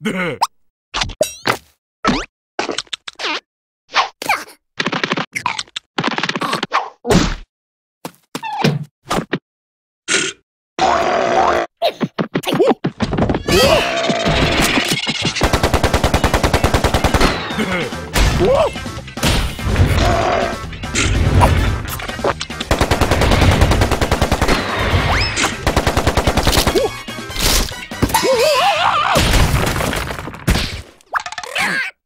で。うわっ。that?